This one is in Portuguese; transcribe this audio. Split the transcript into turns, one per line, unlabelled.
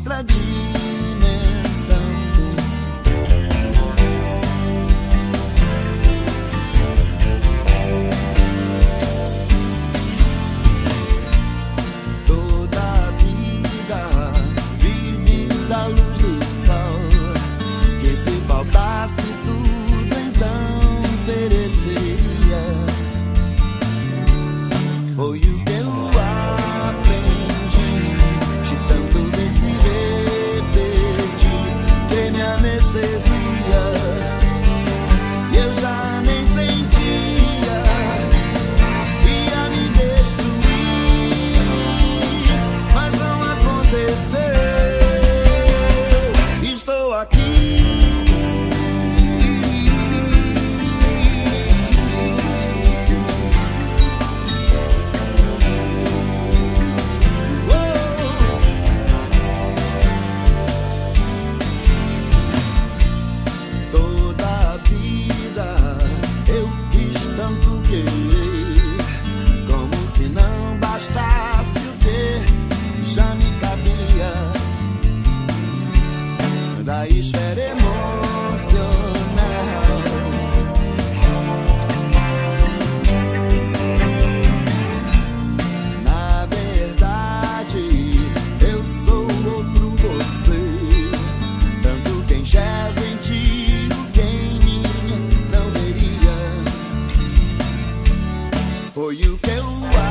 otra you can ride.